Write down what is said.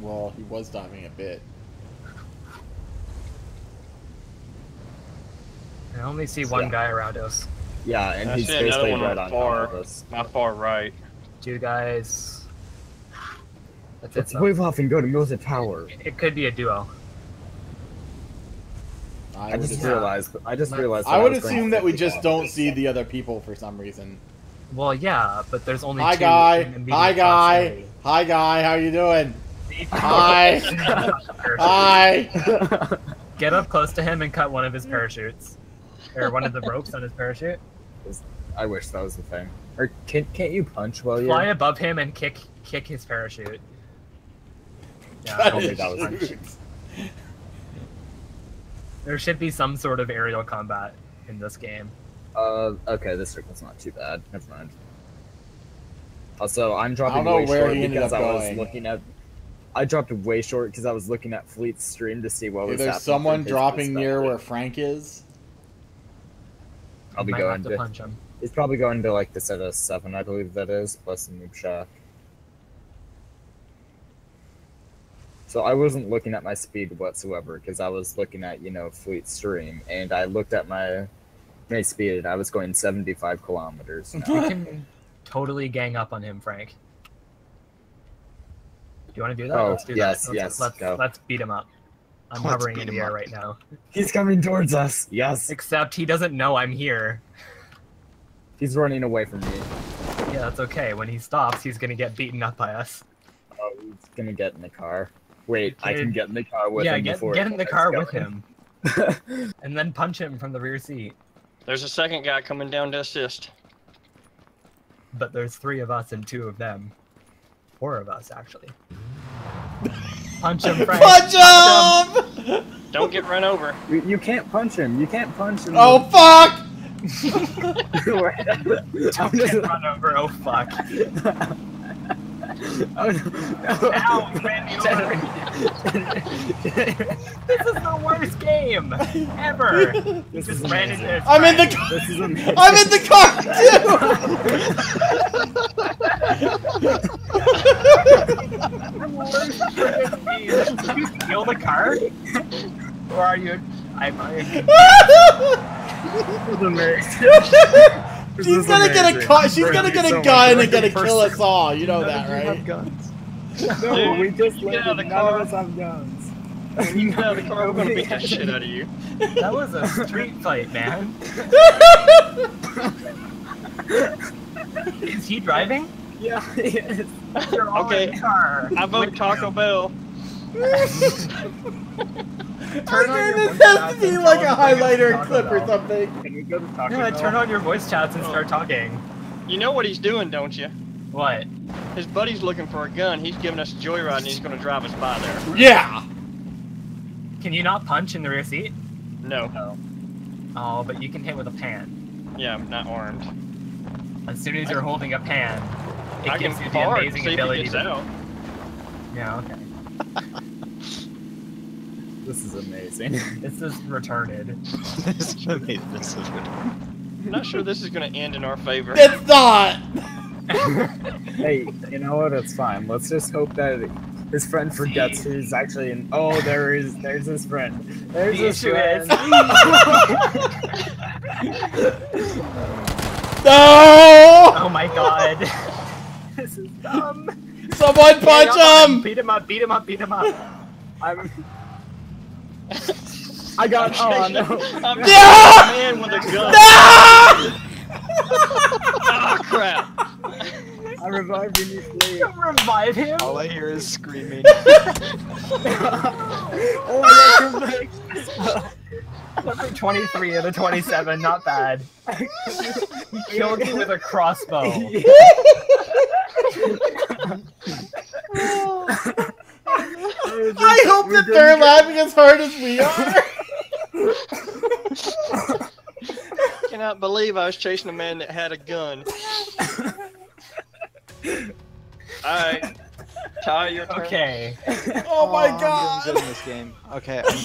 Well, he was diving a bit. I only see one Yeah. guy around us. Yeah, and I he's see another basically right on on far. top of us. My far right. Two guys. That's it. Let's though. move off and go to Mylta Power. It could be a duo. I, I just assume, realized. I just My- realized. I would was going assume to that we just don't see the other people for some reason. Well, yeah, but there's only Hi two. guy. Hi guy. Hi guy. How you doing? Hi. Hi. Get up close to him and cut one of his parachutes, or one of the ropes on his parachute. I wish that was the thing. Or can, can't you punch while Fly you're? above him and kick kick his parachute. Yeah, Cut told me his that was- shoots. there should be some sort of aerial combat in this game. Uh, okay, this circle's not too bad. Never mind. Also, I'm dropping way short because I was looking at. I dropped way short because I was looking at Fleet's stream to see what Hey, was there's happening. someone dropping near where Frank is. I'll be going have to to. punch him. He's probably going to like the set of seven, I believe that is, plus the noob shack. So I wasn't looking at my speed whatsoever because I was looking at you know Fleet stream, and I looked at my my speed and I was going 75 kilometers. an We can totally gang up on him, Frank. Do you want to do that? Oh, let's do yes, that. Let's, yes, Let's, go. let's beat him up. I'm Let's hovering in the air up. right now. He's coming towards us. Yes, Except he doesn't know I'm here. he's running away from me. Yeah, that's okay. When he stops, he's gonna get beaten up by us. Oh, he's gonna get in the car. Wait, I can get in the car with yeah, him get before get he in the gets car with him, and then punch him from the rear seat. There's a second guy coming down to assist. But there's three of us and two of them. Four of us, actually. Punch him, Frank. Punch him! Don't get run over. You, you can't punch him. You can't punch him. Oh fuck! Don't get run over. Oh fuck. oh, no. Ow, you ran me over. this is the worst game ever. This Just is ran amazing. into his I'm in the car. This is amazing. I'm in the Worst freaking game. Did you steal the car? Or are you? I'm. I'm This is amazing. This She's gonna get a amazing. car. She's Thank gonna get a so gun and You're gonna kill us all. You know that, of have right? guns. No, we just Get out of landed. the None car. of us have guns. When you get out of the car, we're gonna beat the shit out of you. that was a street fight, man. Is he driving? Yeah, he is. You're all Okay. in the car. I vote Taco. Bell. Turn on your this voice has chats to be and like a tell him to bring us highlighter Taco clip or something. Can we go to Taco Yeah, Bell? turn on your voice chats and start oh. talking. You know what he's doing, don't you? What? His buddy's looking for a gun. He's giving us a joyride and he's gonna drive us by there. Yeah. Can you not punch in the rear seat? No. Oh, but you can hit with a pan. Yeah, I'm not armed. As soon as you're holding a pan, it I gives you the amazing see if he ability to. out. Yeah, okay. This is amazing. This is retarded. this is really- this is ridiculous. I'm not sure this is gonna end in our favor. It's not. hey, you know what? It's fine. Let's just hope that his friend forgets See? who's actually in. Oh, there is. There's his friend. There's The his issue is- friend. No! Oh my god. this is dumb. Someone punch Gang him! Beat him up, beat him up, beat him up. I'm. I got. Oh no. I'm Yeah! a man with a gun. No! Oh crap! I'm reviving you, please. Revive him? All I hear is screaming. oh, I got your Number 23 out of 27, not bad. He killed you with a crossbow. Oh. I hope that they're laughing as hard as we are. Cannot believe I was chasing a man that had a gun. Alright. Ty, your turn. Okay. Oh my I'm god. doing good in this game. Okay, I'm